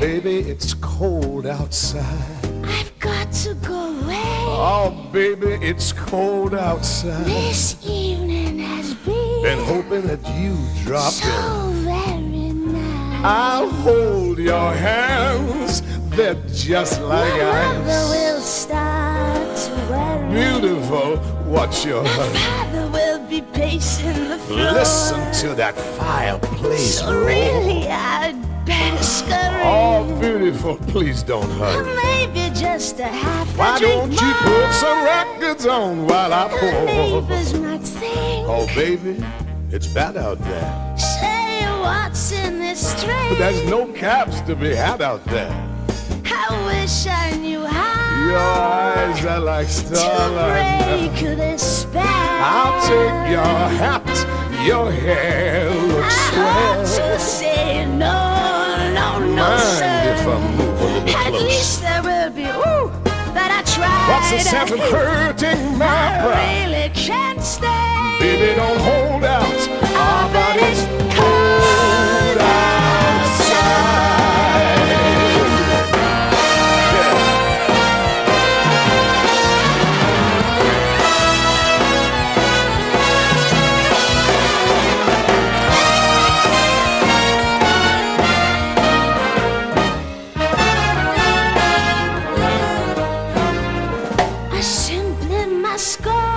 baby, it's cold outside. I've got to go away. Oh, baby, it's cold outside. This evening has been, Been hoping that you drop in. so very nice. I'll hold your hands. They're just like My mother will start to worry. Beautiful. watch your hurry? Father will be pacing the floor. Listen to that fireplace So roar. really, I'd better scurry. Oh, beautiful. Please don't hurry. Maybe just a half a Why drink don't you more. put some records on while I pour? neighbors might think. Oh, baby, it's bad out there. Say what's in this drink. But there's no caps to be had out there. I wish I knew how Your eyes are like to starlight. break this spell. I'll take your hat. Your hair looks swell. Little At close? least there will be ooh that I tried. What's the sense of hurting my I pride? really can't stay. Baby, don't hold out.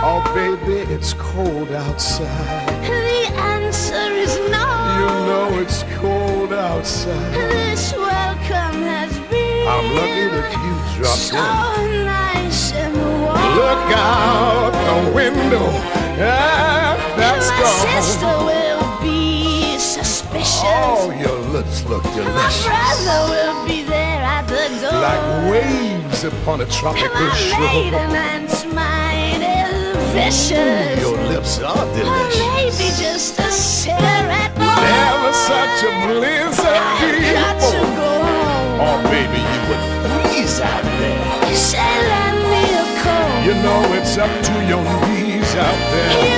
Oh, baby, it's cold outside. The answer is no. You know it's cold outside. This welcome has been I'm lucky that you dropped so in. nice and warm. Look out the window. Ah, that's My gone. sister will be suspicious. Oh, your lips look delicious. My brother will be there at the door. Like waves upon a tropical My shore. maiden mind is vicious. Your lips are Or delicious. maybe just a cigarette more. Never such a bliss of I've got to go home. Oh, baby, you would freeze out there. You say lend me a coat. You know it's up to your knees out there. You've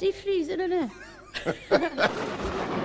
Bloody freezing, isn't it?